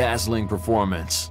dazzling performance.